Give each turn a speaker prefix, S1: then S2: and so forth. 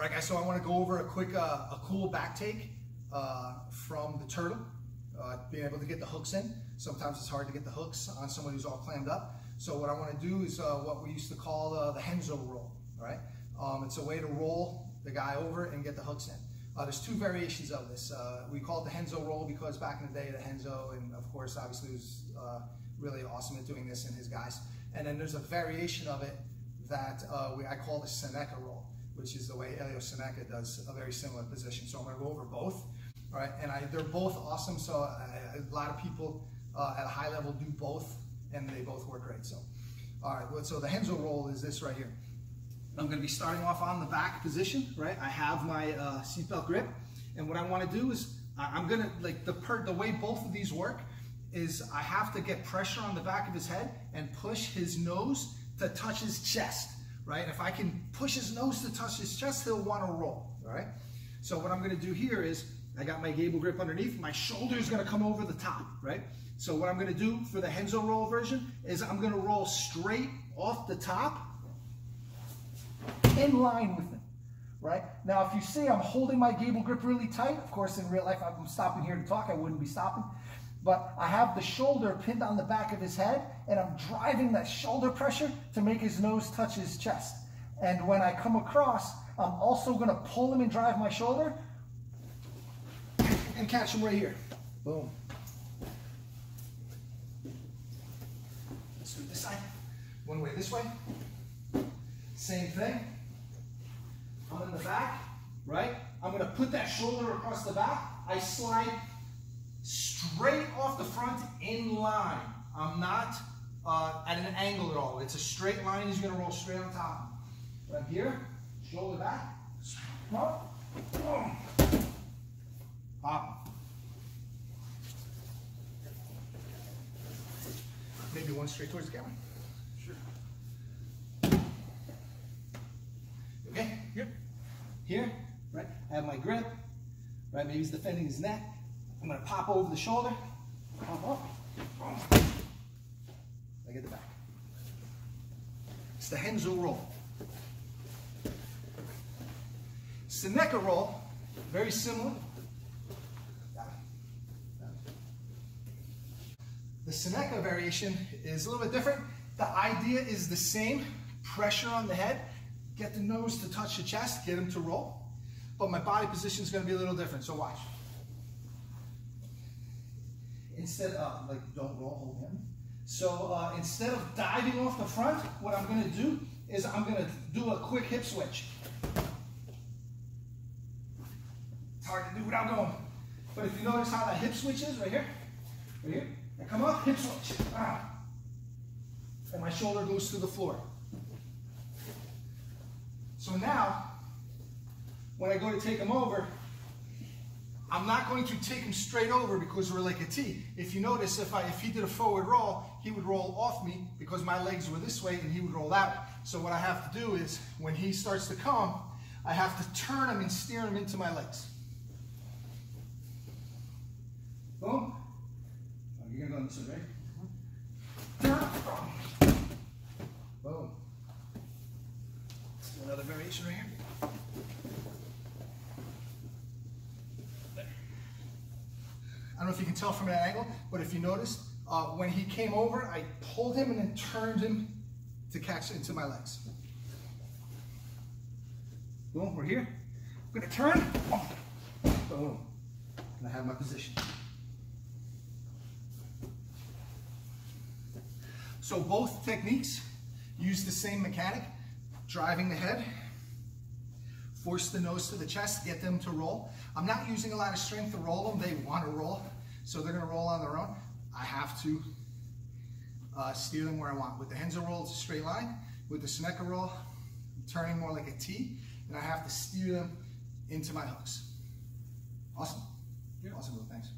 S1: right, guys, so I want to go over a quick, uh, a cool back take uh, from the turtle, uh, being able to get the hooks in. Sometimes it's hard to get the hooks on someone who's all clammed up. So what I want to do is uh, what we used to call uh, the Renzo roll, all right? Um, it's a way to roll the guy over and get the hooks in. Uh, there's two variations of this. We call it the Renzo roll because back in the day, the Renzo, and of course, obviously, was really awesome at doing this and his guys. And then there's a variation of it that we, I call the Soneca roll, which is the way Helio Soneca does a very similar position. So I'm going to go over both. All right, and I, they're both awesome. So a lot of people uh, at a high level do both, and they both work great. So, all right, so the Renzo roll is this right here. I'm going to be starting off on the back position, right? I have my uh, seatbelt grip, and what I want to do is I'm going to like the per the way both of these work is I have to get pressure on the back of his head and push his nose to touch his chest, right? If I can push his nose to touch his chest, he'll want to roll, all right? So what I'm going to do here is I got my gable grip underneath, my shoulder is going to come over the top, right? So what I'm going to do for the Renzo roll version is I'm going to roll straight off the top in line with it, right? Now, if you see I'm holding my gable grip really tight, of course, in real life, I'm stopping here to talk, I wouldn't be stopping. But I have the shoulder pinned on the back of his head, and I'm driving that shoulder pressure to make his nose touch his chest. And when I come across, I'm also gonna pull him and drive my shoulder and catch him right here. Boom. Let's do this side. One way this way. Same thing. I'm in the back, right? I'm gonna put that shoulder across the back. I slide straight off the front in line. I'm not uh, at an angle at all. It's a straight line. He's going to roll straight on top. Right here, shoulder back, pop, pop. Maybe one straight towards the camera. Sure. Okay? Yep. Here, right? I have my grip, right? Maybe he's defending his neck. I'm going to pop over the shoulder, pop up. I get the back. It's the Renzo roll. Soneca roll, very similar. The Soneca variation is a little bit different. The idea is the same, pressure on the head, get the nose to touch the chest, get him to roll. But my body position is to be a little different, so watch instead of, like, don't roll, hold him. So uh, instead of diving off the front, what I'm gonna do is I'm gonna do a quick hip switch. It's hard to do without going. But if you notice how that hip switch is, right here, right here, I come up, hip switch, ah. And my shoulder goes to the floor. So now, when I go to take him over, I'm not going to take him straight over because we're like a T. If you notice, if, I, if he did a forward roll, he would roll off me because my legs were this way and he would roll out. So what I have to do is, when he starts to come, I have to turn him and steer him into my legs. Boom. Oh, you're gonna go this way, right? Boom. Another variation right here. I don't know if you can tell from that angle, but if you notice, uh, when he came over, I pulled him and then turned him to catch into my legs. Boom, we're here. I'm gonna turn, boom, and I have my position. So both techniques use the same mechanic, driving the head, force the nose to the chest, get them to roll. I'm not using a lot of strength to roll them, they want to roll. So they're gonna roll on their own. I have to uh, steer them where I want. With the Renzo roll, it's a straight line. With the Soneca roll, I'm turning more like a T, and I have to steer them into my hooks. Awesome. Yeah. Awesome, thanks.